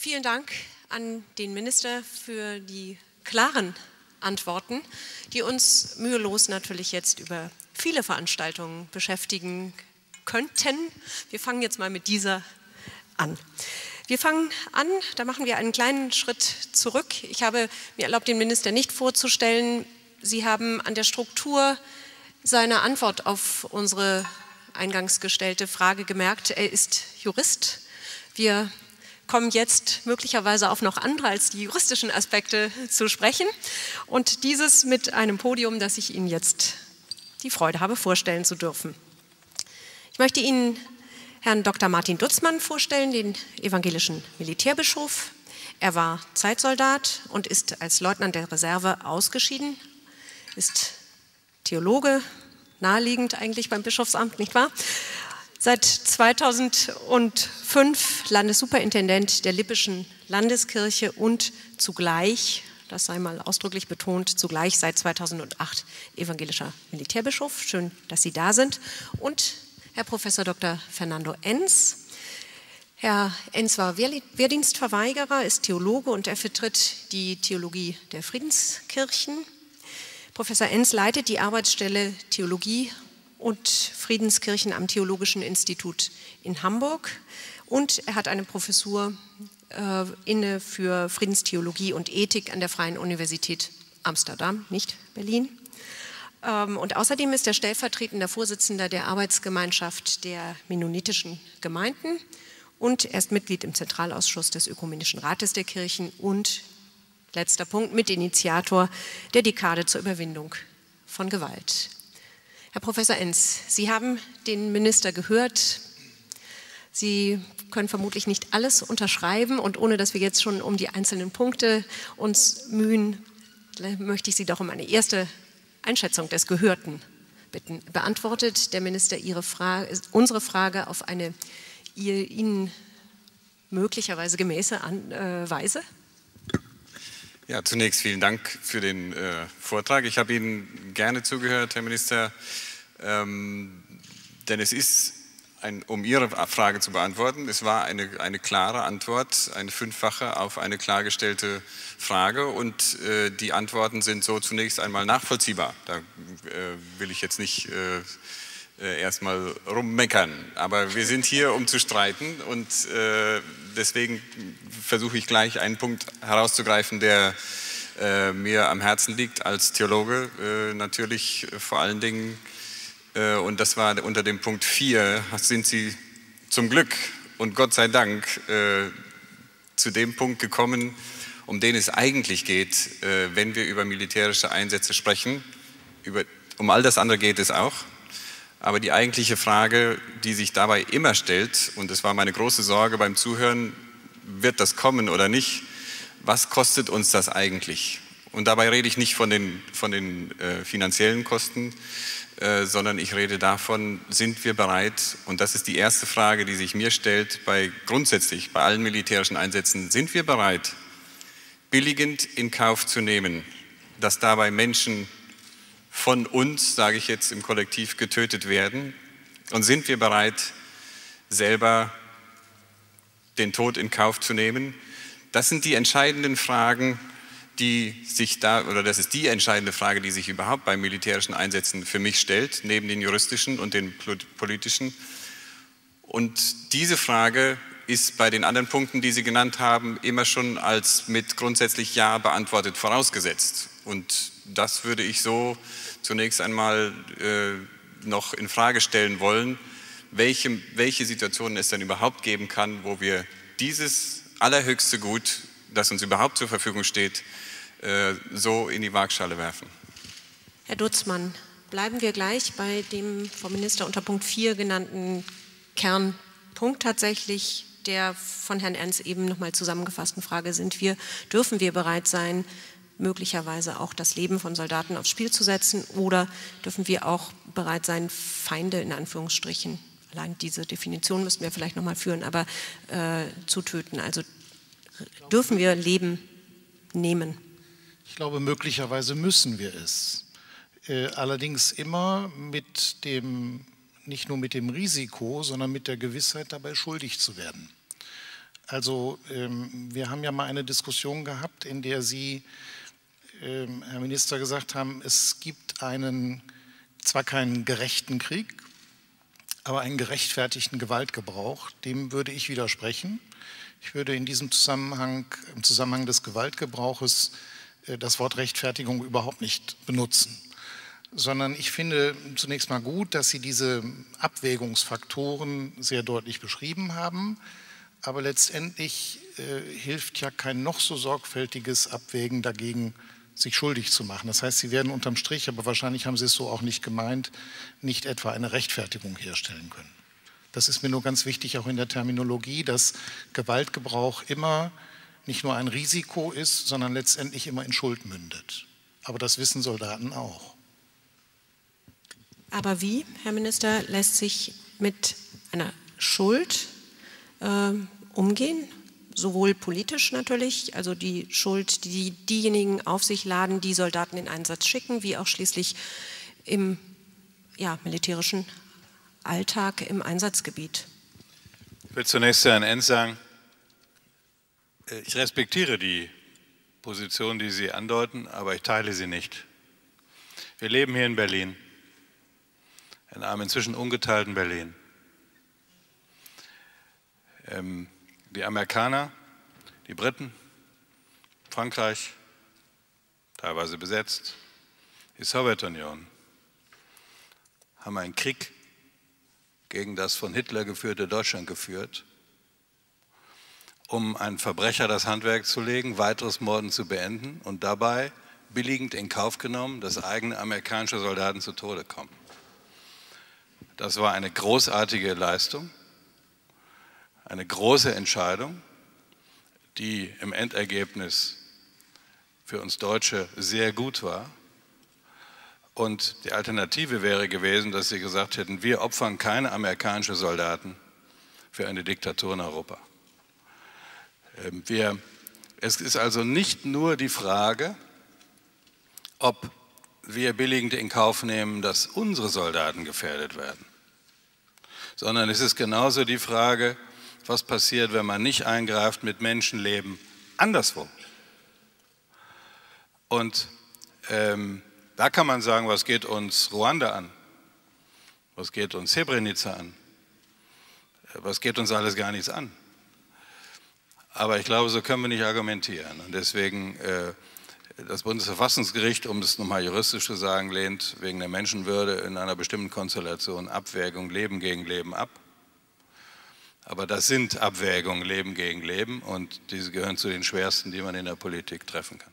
Vielen Dank an den Minister für die klaren Antworten, die uns mühelos natürlich jetzt über viele Veranstaltungen beschäftigen könnten. Wir fangen jetzt mal mit dieser an. Wir fangen an, da machen wir einen kleinen Schritt zurück. Ich habe mir erlaubt, den Minister nicht vorzustellen. Sie haben an der Struktur seiner Antwort auf unsere eingangs gestellte Frage gemerkt, er ist Jurist. Wir kommen jetzt möglicherweise auf noch andere als die juristischen Aspekte zu sprechen. Und dieses mit einem Podium, das ich Ihnen jetzt die Freude habe, vorstellen zu dürfen. Ich möchte Ihnen Herrn Dr. Martin Dutzmann vorstellen, den evangelischen Militärbischof. Er war Zeitsoldat und ist als Leutnant der Reserve ausgeschieden, ist Theologe, naheliegend eigentlich beim Bischofsamt, nicht wahr? Seit 2005 Landessuperintendent der Lippischen Landeskirche und zugleich, das sei mal ausdrücklich betont, zugleich seit 2008 evangelischer Militärbischof. Schön, dass Sie da sind. Und Herr Professor Dr. Fernando Enz. Herr Enz war Wehrdienstverweigerer, ist Theologe und er vertritt die Theologie der Friedenskirchen. Professor Enz leitet die Arbeitsstelle Theologie und Friedenskirchen am Theologischen Institut in Hamburg und er hat eine Professur äh, inne für Friedenstheologie und Ethik an der Freien Universität Amsterdam, nicht Berlin. Ähm, und außerdem ist er stellvertretender Vorsitzender der Arbeitsgemeinschaft der Mennonitischen Gemeinden und er ist Mitglied im Zentralausschuss des Ökumenischen Rates der Kirchen und letzter Punkt, Mitinitiator der Dekade zur Überwindung von Gewalt. Herr Professor Enz, Sie haben den Minister gehört. Sie können vermutlich nicht alles unterschreiben und ohne dass wir jetzt schon um die einzelnen Punkte uns mühen, möchte ich Sie doch um eine erste Einschätzung des Gehörten bitten. Beantwortet der Minister Ihre Frage, unsere Frage auf eine Ihnen möglicherweise gemäße äh, Weise? Ja, zunächst vielen Dank für den äh, Vortrag. Ich habe Ihnen gerne zugehört, Herr Minister, ähm, denn es ist, ein, um Ihre Frage zu beantworten, es war eine, eine klare Antwort, eine fünffache auf eine klargestellte Frage und äh, die Antworten sind so zunächst einmal nachvollziehbar. Da äh, will ich jetzt nicht äh, erstmal rummeckern. Aber wir sind hier, um zu streiten und äh, deswegen versuche ich gleich einen Punkt herauszugreifen, der äh, mir am Herzen liegt als Theologe. Äh, natürlich vor allen Dingen, äh, und das war unter dem Punkt 4, sind Sie zum Glück und Gott sei Dank zu dem Punkt gekommen, um den es eigentlich geht, wenn wir über militärische Einsätze sprechen. Über, um all das andere geht es auch. Aber die eigentliche Frage, die sich dabei immer stellt, und es war meine große Sorge beim Zuhören, wird das kommen oder nicht, was kostet uns das eigentlich? Und dabei rede ich nicht von den, von den äh, finanziellen Kosten, äh, sondern ich rede davon, sind wir bereit, und das ist die erste Frage, die sich mir stellt, bei grundsätzlich bei allen militärischen Einsätzen, sind wir bereit, billigend in Kauf zu nehmen, dass dabei Menschen von uns, sage ich jetzt im Kollektiv, getötet werden? Und sind wir bereit, selber den Tod in Kauf zu nehmen? Das sind die entscheidenden Fragen, die sich da, oder das ist die entscheidende Frage, die sich überhaupt bei militärischen Einsätzen für mich stellt, neben den juristischen und den politischen. Und diese Frage ist bei den anderen Punkten, die Sie genannt haben, immer schon als mit grundsätzlich Ja beantwortet vorausgesetzt. Und das würde ich so zunächst einmal äh, noch in Frage stellen wollen, welche, welche Situationen es denn überhaupt geben kann, wo wir dieses allerhöchste Gut, das uns überhaupt zur Verfügung steht, äh, so in die Waagschale werfen. Herr Dutzmann, bleiben wir gleich bei dem vom Minister unter Punkt 4 genannten Kernpunkt tatsächlich der von Herrn Ernst eben nochmal zusammengefassten Frage, sind wir, dürfen wir bereit sein, möglicherweise auch das Leben von Soldaten aufs Spiel zu setzen oder dürfen wir auch bereit sein, Feinde in Anführungsstrichen, allein diese Definition müssten wir vielleicht nochmal führen, aber äh, zu töten. Also dürfen wir Leben nehmen? Ich glaube, möglicherweise müssen wir es. Äh, allerdings immer mit dem, nicht nur mit dem Risiko, sondern mit der Gewissheit dabei schuldig zu werden. Also ähm, wir haben ja mal eine Diskussion gehabt, in der Sie, ähm, Herr Minister, gesagt haben, es gibt einen, zwar keinen gerechten Krieg, aber einen gerechtfertigten Gewaltgebrauch. Dem würde ich widersprechen. Ich würde in diesem Zusammenhang, im Zusammenhang des Gewaltgebrauches, äh, das Wort Rechtfertigung überhaupt nicht benutzen sondern ich finde zunächst mal gut, dass Sie diese Abwägungsfaktoren sehr deutlich beschrieben haben. Aber letztendlich äh, hilft ja kein noch so sorgfältiges Abwägen dagegen, sich schuldig zu machen. Das heißt, Sie werden unterm Strich, aber wahrscheinlich haben Sie es so auch nicht gemeint, nicht etwa eine Rechtfertigung herstellen können. Das ist mir nur ganz wichtig, auch in der Terminologie, dass Gewaltgebrauch immer nicht nur ein Risiko ist, sondern letztendlich immer in Schuld mündet. Aber das wissen Soldaten auch. Aber wie, Herr Minister, lässt sich mit einer Schuld äh, umgehen? Sowohl politisch natürlich, also die Schuld, die diejenigen auf sich laden, die Soldaten in Einsatz schicken, wie auch schließlich im ja, militärischen Alltag im Einsatzgebiet. Ich will zunächst Herrn Enz sagen, äh, ich respektiere die Position, die Sie andeuten, aber ich teile sie nicht. Wir leben hier in Berlin in einem inzwischen ungeteilten Berlin. Ähm, die Amerikaner, die Briten, Frankreich, teilweise besetzt, die Sowjetunion haben einen Krieg gegen das von Hitler geführte Deutschland geführt, um einen Verbrecher das Handwerk zu legen, weiteres Morden zu beenden und dabei billigend in Kauf genommen, dass eigene amerikanische Soldaten zu Tode kommen. Das war eine großartige Leistung, eine große Entscheidung, die im Endergebnis für uns Deutsche sehr gut war. Und die Alternative wäre gewesen, dass sie gesagt hätten, wir opfern keine amerikanischen Soldaten für eine Diktatur in Europa. Ähm, wir, es ist also nicht nur die Frage, ob wir billigend in Kauf nehmen, dass unsere Soldaten gefährdet werden sondern es ist genauso die Frage, was passiert, wenn man nicht eingreift mit Menschenleben anderswo. Und ähm, da kann man sagen, was geht uns Ruanda an? Was geht uns Srebrenica an? Was geht uns alles gar nichts an? Aber ich glaube, so können wir nicht argumentieren. Und deswegen äh, das Bundesverfassungsgericht, um es nochmal juristisch zu sagen, lehnt wegen der Menschenwürde in einer bestimmten Konstellation Abwägung Leben gegen Leben ab. Aber das sind Abwägungen Leben gegen Leben und diese gehören zu den schwersten, die man in der Politik treffen kann.